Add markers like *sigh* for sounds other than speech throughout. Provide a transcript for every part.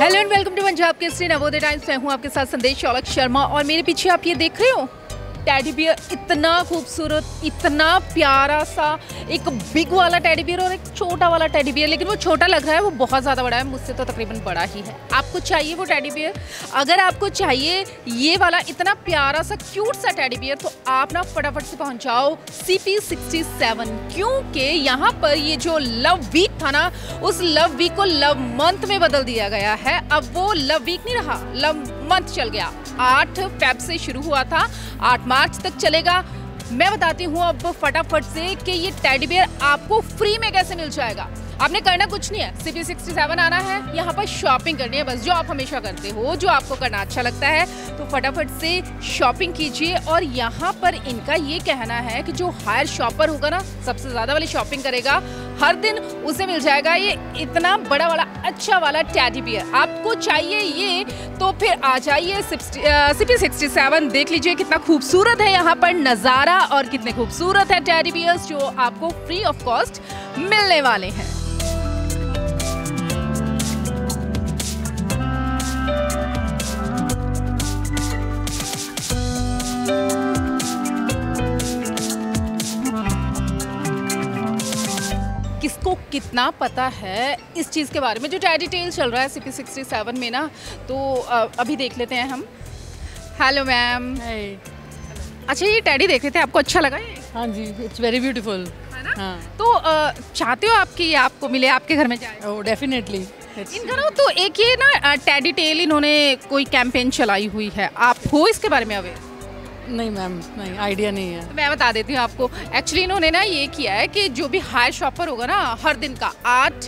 Hello and welcome to Punjab Kesari Navodaya Times मैं हूँ आपके साथ संदेश शौलक शर्मा और मेरे पीछे आप ये देख रहे हो टेडी बियर इतना खूबसूरत, इतना प्यारा सा, एक बिग वाला टेडी बियर और एक छोटा वाला टेडी बियर लेकिन वो छोटा लग रहा है, वो बहुत ज़्यादा बड़ा है, मुझसे तो तकरीबन बड़ा ही है। आपको चाहिए वो टेडी बियर अगर आपको चाहिए ये वाला इतना प्यारा सा क्यूट सा टेडी बियर तो आप ना फटाफट से पहुँच जाओ सी पी सिक्सटी सेवन क्योंकि यहाँ पर ये जो लव वीक था ना, उस लव वीक को लव मंथ में बदल दिया गया है। अब वो लव वीक नहीं रहा लव मंथ चल गया। आठ फेब से शुरू हुआ था, आठ मार्च तक चलेगा। मैं बताती हूँ अब फटाफट से कि ये टेडी बियर आपको फ्री में कैसे मिल जाएगा। आपने करना कुछ नहीं है सी सिक्सटी सेवन आना है, यहाँ पर शॉपिंग करनी है बस, जो आप हमेशा करते हो, जो आपको करना अच्छा लगता है तो फटाफट से शॉपिंग कीजिए और यहाँ पर इनका ये कहना है कि जो हायर शॉपर होगा ना, सबसे ज़्यादा वाली शॉपिंग करेगा। हर दिन उसे मिल जाएगा। ये इतना बड़ा वाला अच्छा वाला टैडी बियर आपको चाहिए ये तो फिर आ जाइए सिटी सिक्सटी सेवन देख लीजिए कितना खूबसूरत है यहाँ पर नज़ारा और कितने खूबसूरत है टैडी बियर्स जो आपको फ्री ऑफ़ कॉस्ट मिलने वाले हैं। किसको कितना पता है इस चीज़ के बारे में? जो टैडी टेल चल रहा है सी पी सिक्सटी सेवन में ना तो अभी देख लेते हैं हम। हेलो मैम अच्छा ये टैडी देख रहे थे आपको अच्छा लगा ये? हाँ जी इट्स वेरी ब्यूटीफुल हाँ तो चाहते हो आपकी ये आपको मिले आपके घर में जाए? डेफिनेटली इन घरों तो एक ये ना टैडी टेल इन्होंने कोई कैंपेन चलाई हुई है। आप हो इसके बारे में अवेयर नहीं मैम नहीं आइडिया नहीं है। मैं बता देती हूँ आपको। एक्चुअली इन्होंने ना ये किया है कि जो भी हायर शॉपर होगा ना हर दिन का आठ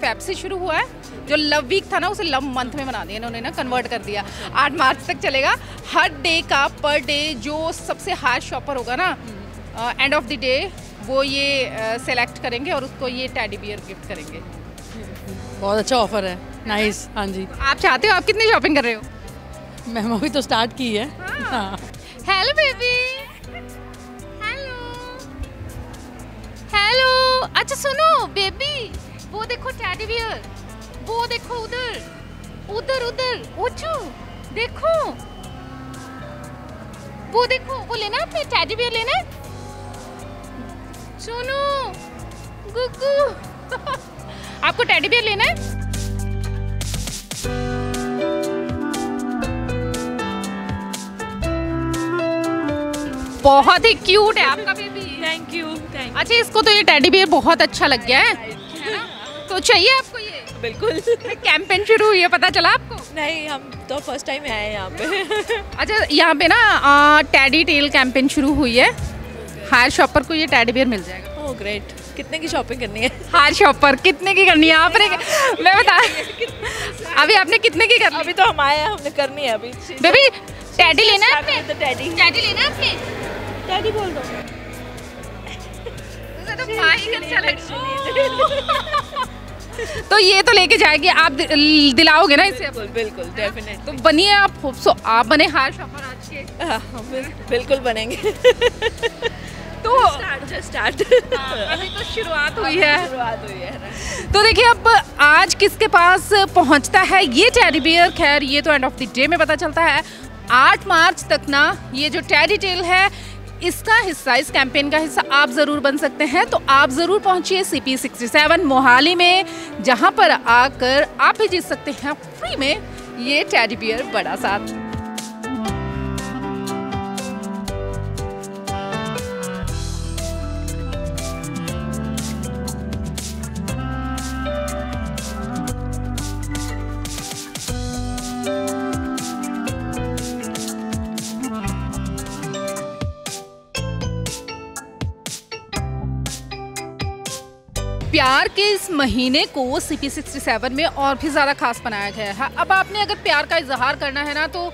फेब से शुरू हुआ है। जो लव वीक था ना उसे लव मंथ में बना दिया इन्होंने ना कन्वर्ट कर दिया। आठ मार्च तक चलेगा। हर डे का पर डे जो सबसे हायर शॉपर होगा ना एंड ऑफ़ द डे वो ये सेलेक्ट uh, करेंगे और उसको ये टैडी बियर गिफ्ट करेंगे। बहुत अच्छा ऑफ़र है। नाइस हाँ जी। आप चाहते हो आप कितनी शॉपिंग कर रहे हो? मैम अभी तो स्टार्ट की है। हाँ। हेलो बेबी हेलो हेलो अच्छा सुनो बेबी वो देखो टैडी बियर वो देखो उधर. उधर उधर. ओचू देखो. वो देखो, वो लेना आपने टैडी बियर लेना सुनो, गुगू. *laughs* आपको टैडी बियर लेना है? बहुत ही क्यूट है आपका बेबी थैंक यू थैंक अच्छा इसको तो ये टेडी बियर बहुत अच्छा लग गया है। तो चाहिए आपको ये? बिल्कुल। कैंपेन शुरू हुई है पता चला आपको? नहीं हम तो फ़र्स्ट टाइम आए हैं यहाँ पे। अच्छा यहाँ पे ना टैडी टेल कैंपेन शुरू हुई है। हायर शॉपर को ये टैडी बियर मिल जाएगा। ओह ग्रेट कितने की शॉपिंग करनी है? हायर शॉपर कितने की करनी है? आपने मैं बता अभी आपने कितने की करनी अभी तो हम आए हैं हमने करनी है अभी। बेबी टैडी लेना है आपने? टैडी टैडी लेना है आपने टैडी बोल दो। *laughs* *laughs* तो ये तो लेके जाएगी आप दिलाओगे ना इसे? बिल्कुल बिल्कुल डेफिनेट तो बनिए आप सो आप बने हार शॉपर आज के। हाँ, बिल्कुल बनेंगे। *laughs* तो स्टार्ट हाँ, अभी तो शुरुआत हुई है। शुरुआत हुई है तो देखिए अब आज किसके पास पहुँचता है ये टेडी बियर खैर ये तो एंड ऑफ़ द डे में पता चलता है। आठ मार्च तक ना ये जो टेडी टेल है इसका हिस्सा, इस कैंपेन का हिस्सा आप ज़रूर बन सकते हैं। तो आप ज़रूर पहुंचिए C P sixty seven Mohali में, जहाँ पर आकर आप भी जीत सकते हैं। फ्री में ये टेडी बियर बड़ा साथ। प्यार के इस महीने को सी पी सिक्सटी सेवन में और भी ज़्यादा खास बनाया गया है। अब आपने अगर प्यार का इजहार करना है ना तो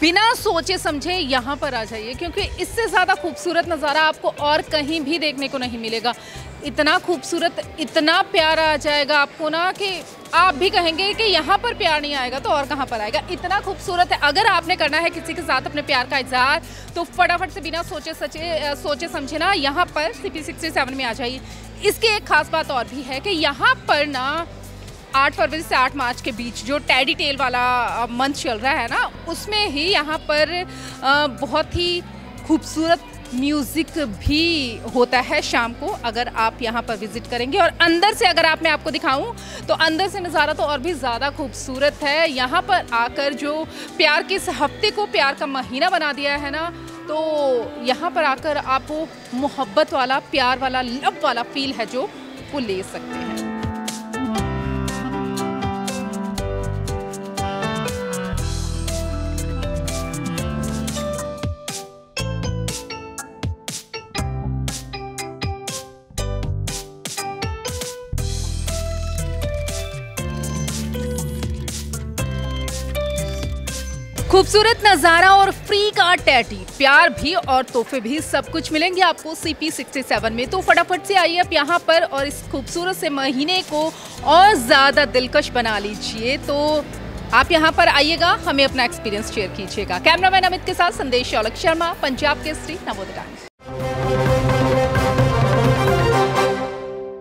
बिना सोचे समझे यहाँ पर आ जाइए, क्योंकि इससे ज़्यादा खूबसूरत नज़ारा आपको और कहीं भी देखने को नहीं मिलेगा। इतना खूबसूरत, इतना प्यारा आ जाएगा आपको ना कि आप भी कहेंगे कि यहाँ पर प्यार नहीं आएगा तो और कहाँ पर आएगा? इतना खूबसूरत है। अगर आपने करना है किसी के साथ अपने प्यार का इजहार तो फटाफट से बिना सोचे सचे सोचे समझे ना, यहाँ पर सी पी सिक्सटी सेवन में आ जाइए। इसकी एक खास बात और भी है कि यहाँ पर ना, आठ फरवरी से आठ मार्च के बीच जो टैडी टेल वाला मंथ चल रहा है ना, उसमें ही यहाँ पर बहुत ही खूबसूरत म्यूज़िक भी होता है शाम को, अगर आप यहाँ पर विज़िट करेंगे। और अंदर से अगर आप मैं आपको दिखाऊँ तो अंदर से नज़ारा तो और भी ज़्यादा खूबसूरत है। यहाँ पर आकर जो प्यार के इस हफ़्ते को प्यार का महीना बना दिया है ना तो यहाँ पर आकर आप मोहब्बत वाला, प्यार वाला, लव वाला फील है जो वो ले सकते हैं। खूबसूरत नज़ारा और फ्री का टैटी। प्यार भी और तोहफे भी सब कुछ मिलेंगे आपको सी पी सिक्सटी सेवन में। तो फटाफट से आइए आप यहाँ पर और इस खूबसूरत से महीने को और ज़्यादा दिलकश बना लीजिए। तो आप यहाँ पर आइएगा, हमें अपना एक्सपीरियंस शेयर कीजिएगा। कैमरामैन अमित के साथ संदेश, शौलक शर्मा, पंजाब के स्ट्री नमोद टाइम्स।